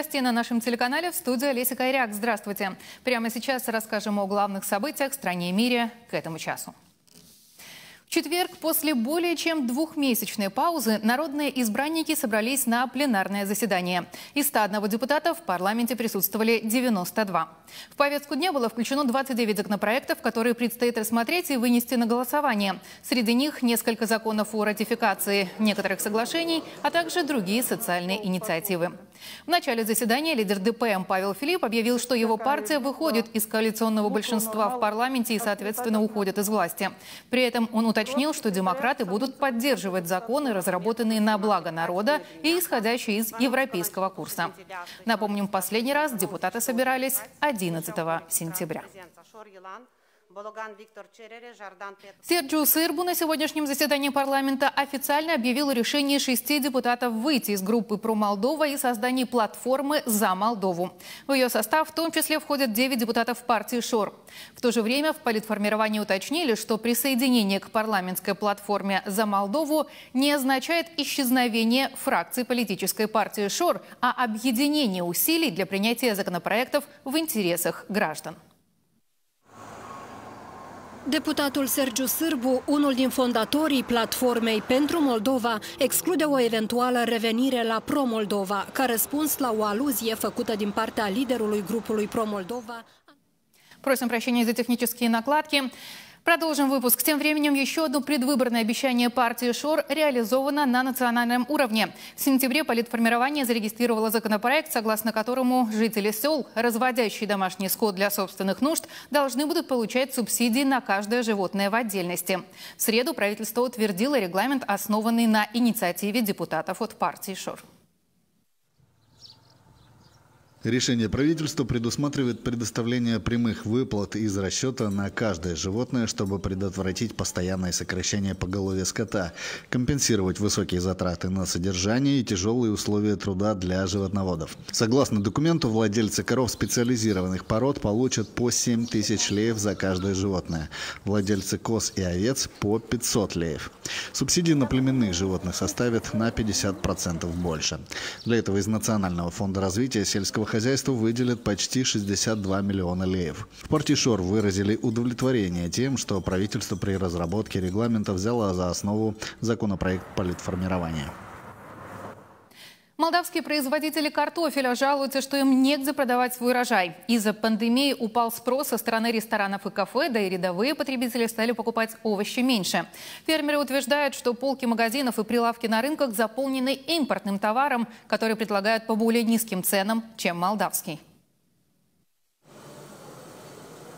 Новостей на нашем телеканале в студии Олеся Кайряк. Здравствуйте. Прямо сейчас расскажем о главных событиях в стране и мире к этому часу. Четверг после более чем двухмесячной паузы народные избранники собрались на пленарное заседание. Из 101 депутата в парламенте присутствовали 92. В повестку дня было включено 29 законопроектов, которые предстоит рассмотреть и вынести на голосование. Среди них несколько законов о ратификации некоторых соглашений, а также другие социальные инициативы. В начале заседания лидер ДПМ Павел Филипп объявил, что его партия выходит из коалиционного большинства в парламенте и, соответственно, уходит из власти. При этом он уточнил, что демократы будут поддерживать законы, разработанные на благо народа и исходящие из европейского курса. Напомним, последний раз депутаты собирались 11 сентября. Серджио Сырбу на сегодняшнем заседании парламента официально объявил решение шести депутатов выйти из группы «Про Молдова» и создание платформы «За Молдову». В ее состав в том числе входят 9 депутатов партии «Шор». В то же время в политформировании уточнили, что присоединение к парламентской платформе «За Молдову» не означает исчезновение фракции политической партии «Шор», а объединение усилий для принятия законопроектов в интересах граждан. Deputatul Sergiu Sârbu, unul din fondatorii platformei pentru Moldova, exclude o eventuală revenire la Pro-Moldova, ca răspuns la o aluzie făcută din partea liderului grupului Pro-Moldova. Просим прощения за технические накладки. Продолжим выпуск. Тем временем еще одно предвыборное обещание партии ШОР реализовано на национальном уровне. В сентябре политформирование зарегистрировало законопроект, согласно которому жители сел, разводящие домашний скот для собственных нужд, должны будут получать субсидии на каждое животное в отдельности. В среду правительство утвердило регламент, основанный на инициативе депутатов от партии ШОР. Решение правительства предусматривает предоставление прямых выплат из расчета на каждое животное, чтобы предотвратить постоянное сокращение поголовья скота, компенсировать высокие затраты на содержание и тяжелые условия труда для животноводов. Согласно документу, владельцы коров специализированных пород получат по 7 тысяч леев за каждое животное, владельцы коз и овец по 500 леев. Субсидии на племенных животных составят на 50% больше. Для этого из Национального фонда развития сельского хозяйству выделят почти 62 миллиона леев. В партии ШОР выразили удовлетворение тем, что правительство при разработке регламента взяло за основу законопроект политформирования. Молдавские производители картофеля жалуются, что им негде продавать свой урожай. Из-за пандемии упал спрос со стороны ресторанов и кафе, да и рядовые потребители стали покупать овощи меньше. Фермеры утверждают, что полки магазинов и прилавки на рынках заполнены импортным товаром, который предлагают по более низким ценам, чем молдавский.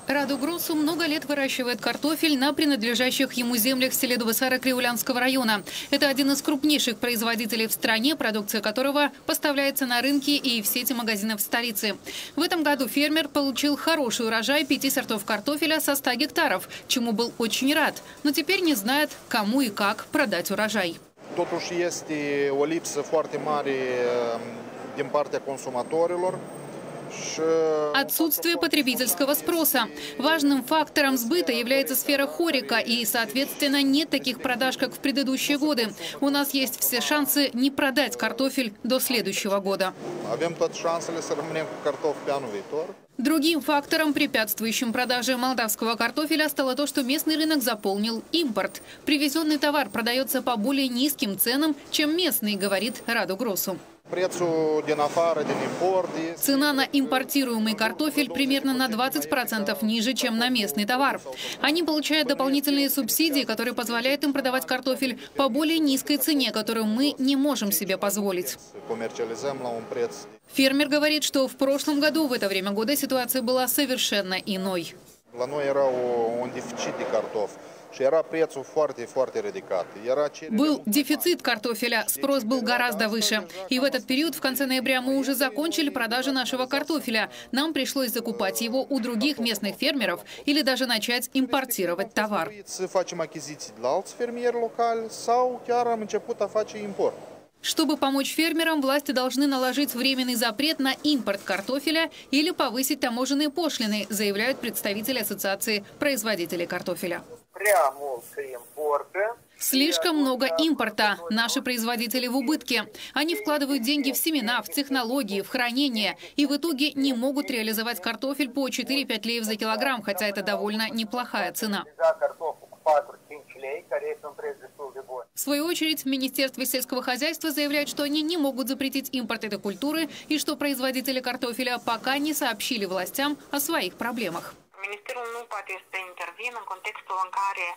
Раду Грусу много лет выращивает картофель на принадлежащих ему землях Селедовосара Криулянского района. Это один из крупнейших производителей в стране, продукция которого поставляется на рынки и в сети магазинов столицы. В этом году фермер получил хороший урожай пяти сортов картофеля со 100 гектаров, чему был очень рад. Но теперь не знает, кому и как продать урожай. Totuși este o lipsă foarte mare din partea consumatorilor. Отсутствие потребительского спроса. Важным фактором сбыта является сфера хорика, и, соответственно, нет таких продаж, как в предыдущие годы. У нас есть все шансы не продать картофель до следующего года. Другим фактором, препятствующим продаже молдавского картофеля, стало то, что местный рынок заполнил импорт. Привезенный товар продается по более низким ценам, чем местный, говорит Раду Гросу. Цена на импортируемый картофель примерно на 20% ниже, чем на местный товар. Они получают дополнительные субсидии, которые позволяют им продавать картофель по более низкой цене, которую мы не можем себе позволить. Фермер говорит, что в прошлом году в это время года ситуация была совершенно иной. Был дефицит картофеля, спрос был гораздо выше. И в этот период, в конце ноября, мы уже закончили продажи нашего картофеля. Нам пришлось закупать его у других местных фермеров или даже начать импортировать товар. Чтобы помочь фермерам, власти должны наложить временный запрет на импорт картофеля или повысить таможенные пошлины, заявляют представители Ассоциации производителей картофеля. Слишком много импорта. Наши производители в убытке. Они вкладывают деньги в семена, в технологии, в хранение. И в итоге не могут реализовать картофель по 4-5 леев за килограмм, хотя это довольно неплохая цена. В свою очередь, Министерство сельского хозяйства заявляет, что они не могут запретить импорт этой культуры и что производители картофеля пока не сообщили властям о своих проблемах.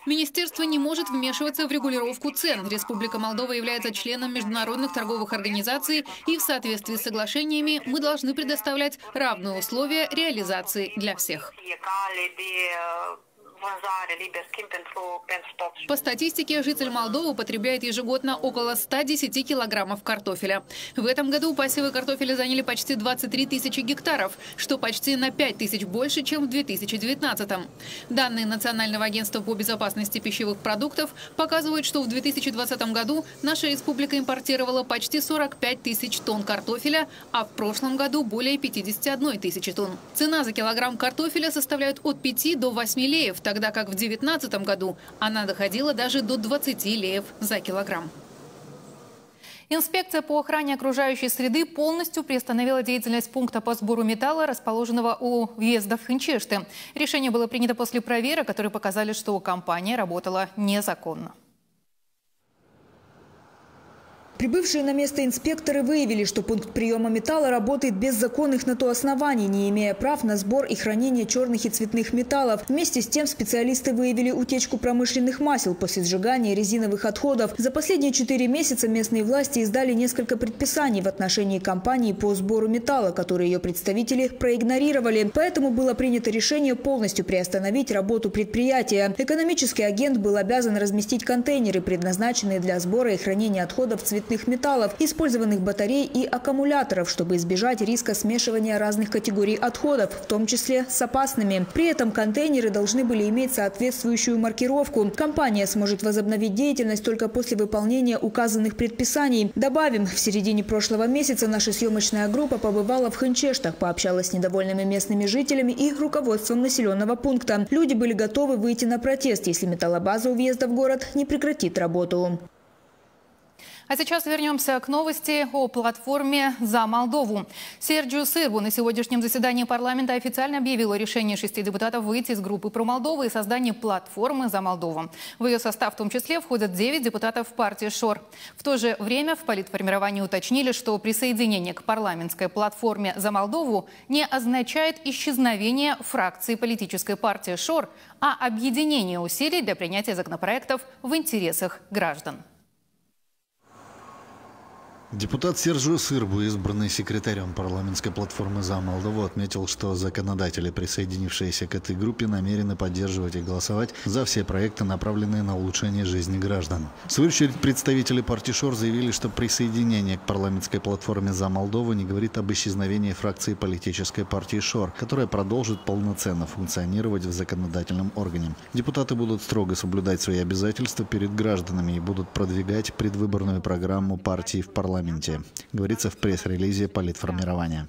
Министерство не может вмешиваться в регулировку цен. Республика Молдова является членом международных торговых организаций, и в соответствии с соглашениями мы должны предоставлять равные условия реализации для всех. По статистике, житель Молдовы потребляет ежегодно около 110 килограммов картофеля. В этом году посевы картофеля заняли почти 23 тысячи гектаров, что почти на 5 тысяч больше, чем в 2019 -м. Данные Национального агентства по безопасности пищевых продуктов показывают, что в 2020 году наша республика импортировала почти 45 тысяч тонн картофеля, а в прошлом году более 51 тысячи тонн. Цена за килограмм картофеля составляет от 5 до 8 леев, тогда как в 2019 году она доходила даже до 20 леев за килограмм. Инспекция по охране окружающей среды полностью приостановила деятельность пункта по сбору металла, расположенного у въезда в Хинчешты. Решение было принято после проверок, которые показали, что компания работала незаконно. Прибывшие на место инспекторы выявили, что пункт приема металла работает без законных на то оснований, не имея прав на сбор и хранение черных и цветных металлов. Вместе с тем специалисты выявили утечку промышленных масел после сжигания резиновых отходов. За последние четыре месяца местные власти издали несколько предписаний в отношении компании по сбору металла, которые ее представители проигнорировали. Поэтому было принято решение полностью приостановить работу предприятия. Экономический агент был обязан разместить контейнеры, предназначенные для сбора и хранения отходов цветных цветных металлов, использованных батарей и аккумуляторов, чтобы избежать риска смешивания разных категорий отходов, в том числе с опасными. При этом контейнеры должны были иметь соответствующую маркировку. Компания сможет возобновить деятельность только после выполнения указанных предписаний. Добавим, в середине прошлого месяца наша съемочная группа побывала в Ханчештах, пообщалась с недовольными местными жителями и руководством населенного пункта. Люди были готовы выйти на протест, если металлобаза у въезда в город не прекратит работу. А сейчас вернемся к новости о платформе «За Молдову». Серджио Сырбу на сегодняшнем заседании парламента официально объявил о решении шести депутатов выйти из группы про Молдову и создании платформы «За Молдову». В ее состав в том числе входят девять депутатов партии ШОР. В то же время в политформировании уточнили, что присоединение к парламентской платформе «За Молдову» не означает исчезновение фракции политической партии ШОР, а объединение усилий для принятия законопроектов в интересах граждан. Депутат Сержио Сырбу, избранный секретарем парламентской платформы «За Молдову», отметил, что законодатели, присоединившиеся к этой группе, намерены поддерживать и голосовать за все проекты, направленные на улучшение жизни граждан. В свою очередь, представители партии ШОР заявили, что присоединение к парламентской платформе «За Молдову» не говорит об исчезновении фракции политической партии ШОР, которая продолжит полноценно функционировать в законодательном органе. Депутаты будут строго соблюдать свои обязательства перед гражданами и будут продвигать предвыборную программу партии в парламенте парламенте, говорится в пресс-релизе политформирования.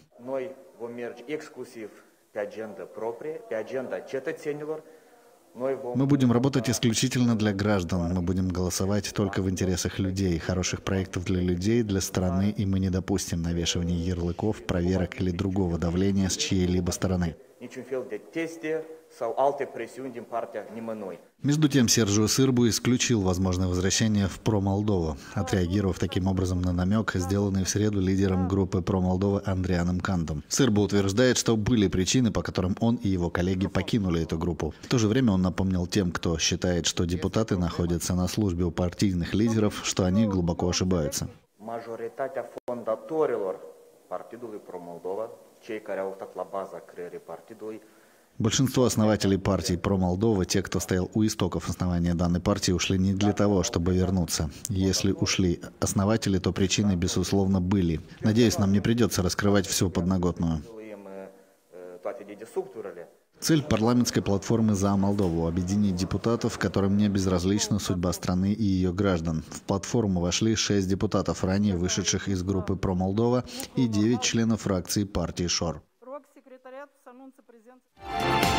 Мы будем работать исключительно для граждан. Мы будем голосовать только в интересах людей, хороших проектов для людей, для страны, и мы не допустим навешивания ярлыков, проверок или другого давления с чьей-либо стороны. Между тем, Сержио Сырбу исключил возможное возвращение в Про-Молдову, отреагировав таким образом на намек, сделанный в среду лидером группы Про-Молдова Андрианом Кантом. Сырбу утверждает, что были причины, по которым он и его коллеги покинули эту группу. В то же время он напомнил тем, кто считает, что депутаты находятся на службе у партийных лидеров, что они глубоко ошибаются. Majoritatea fondatorilor Partidului Pro-Moldova, cei care au stat la baza creării partidului, Большинство основателей партии «Про Молдова», те, кто стоял у истоков основания данной партии, ушли не для того, чтобы вернуться. Если ушли основатели, то причины, безусловно, были. Надеюсь, нам не придется раскрывать всю подноготную. Цель парламентской платформы «За Молдову» – объединить депутатов, которым не безразлична судьба страны и ее граждан. В платформу вошли шесть депутатов, ранее вышедших из группы «Про Молдова» и девять членов фракции партии «Шор». Президента. 20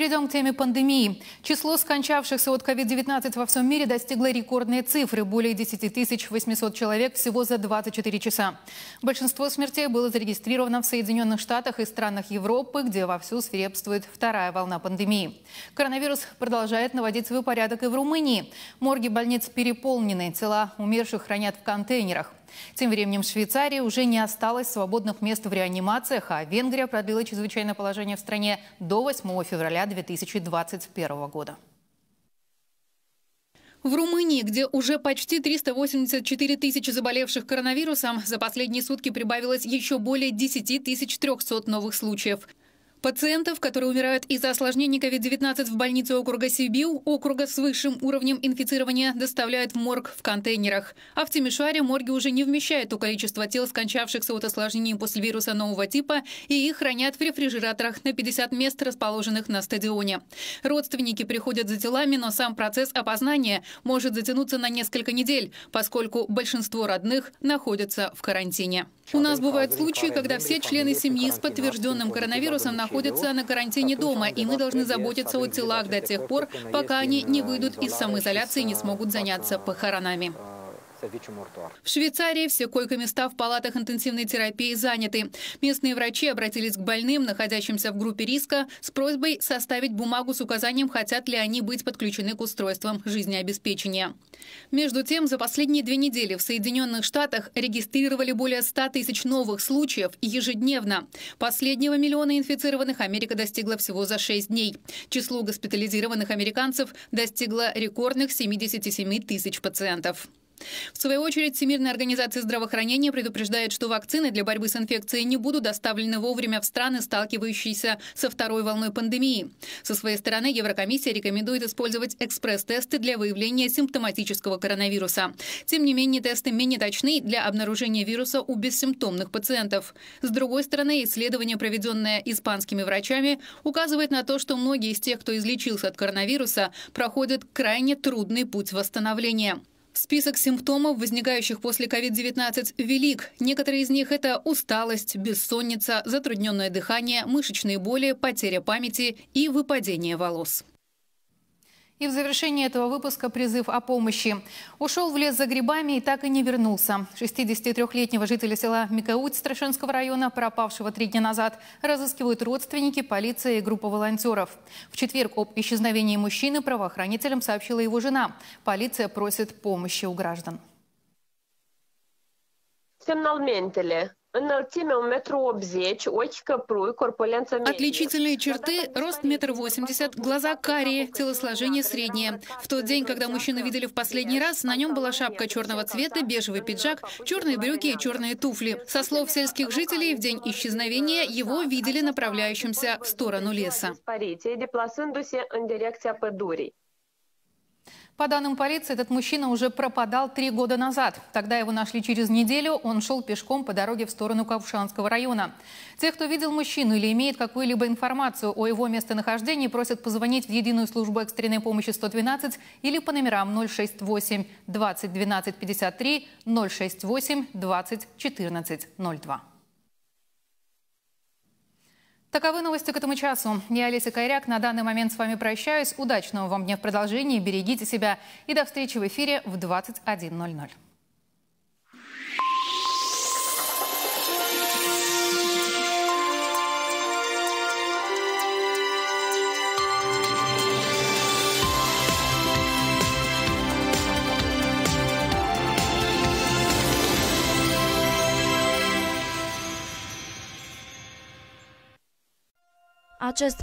Перейдем к теме пандемии. Число скончавшихся от COVID-19 во всем мире достигло рекордные цифры – более 10 800 человек всего за 24 часа. Большинство смертей было зарегистрировано в Соединенных Штатах и странах Европы, где вовсю свирепствует вторая волна пандемии. Коронавирус продолжает наводить свой порядок и в Румынии. Морги больниц переполнены, тела умерших хранят в контейнерах. Тем временем в Швейцарии уже не осталось свободных мест в реанимациях, а Венгрия продлила чрезвычайное положение в стране до 8 февраля 2021 года. В Румынии, где уже почти 384 тысячи заболевших коронавирусом, за последние сутки прибавилось еще более 10 300 новых случаев. Пациентов, которые умирают из-за осложнений COVID-19 в больнице округа Сибиу, округа с высшим уровнем инфицирования, доставляют в морг в контейнерах. А в Тимишаре морги уже не вмещают то количество тел, скончавшихся от осложнений после вируса нового типа, и их хранят в рефрижераторах на 50 мест, расположенных на стадионе. Родственники приходят за телами, но сам процесс опознания может затянуться на несколько недель, поскольку большинство родных находятся в карантине. У нас бывают случаи, когда все члены семьи с подтвержденным коронавирусом находятся на карантине дома, и мы должны заботиться о телах до тех пор, пока они не выйдут из самоизоляции и не смогут заняться похоронами. В Швейцарии все койко-места в палатах интенсивной терапии заняты. Местные врачи обратились к больным, находящимся в группе риска, с просьбой составить бумагу с указанием, хотят ли они быть подключены к устройствам жизнеобеспечения. Между тем, за последние две недели в Соединенных Штатах регистрировали более 100 тысяч новых случаев ежедневно. Последнего миллиона инфицированных Америка достигла всего за 6 дней. Число госпитализированных американцев достигло рекордных 77 тысяч пациентов. В свою очередь, Всемирная организация здравоохранения предупреждает, что вакцины для борьбы с инфекцией не будут доставлены вовремя в страны, сталкивающиеся со второй волной пандемии. Со своей стороны, Еврокомиссия рекомендует использовать экспресс-тесты для выявления симптоматического коронавируса. Тем не менее, тесты менее точны для обнаружения вируса у бессимптомных пациентов. С другой стороны, исследование, проведенное испанскими врачами, указывает на то, что многие из тех, кто излечился от коронавируса, проходят крайне трудный путь восстановления. Список симптомов, возникающих после COVID-19, велик. Некоторые из них – это усталость, бессонница, затрудненное дыхание, мышечные боли, потеря памяти и выпадение волос. И в завершении этого выпуска призыв о помощи. Ушел в лес за грибами и так и не вернулся. 63-летнего жителя села Микауть Страшенского района, пропавшего три дня назад, разыскивают родственники, полиция и группа волонтеров. В четверг об исчезновении мужчины правоохранителям сообщила его жена. Полиция просит помощи у граждан. Înălțime 1,80 м, corpulență Отличительные черты – рост метр восемьдесят, глаза карие, телосложение среднее. В тот день, когда мужчину видели в последний раз, на нем была шапка черного цвета, бежевый пиджак, черные брюки и черные туфли. Со слов сельских жителей, в день исчезновения его видели направляющимся в сторону леса. По данным полиции, этот мужчина уже пропадал три года назад. Тогда его нашли через неделю. Он шел пешком по дороге в сторону Кавшанского района. Тех, кто видел мужчину или имеет какую-либо информацию о его местонахождении, просят позвонить в единую службу экстренной помощи 112 или по номерам 068 20 12 53 068 20 14 02. Таковы новости к этому часу. Я Олеся Кайряк. На данный момент с вами прощаюсь. Удачного вам дня в продолжении. Берегите себя. И до встречи в эфире в 21.00. not just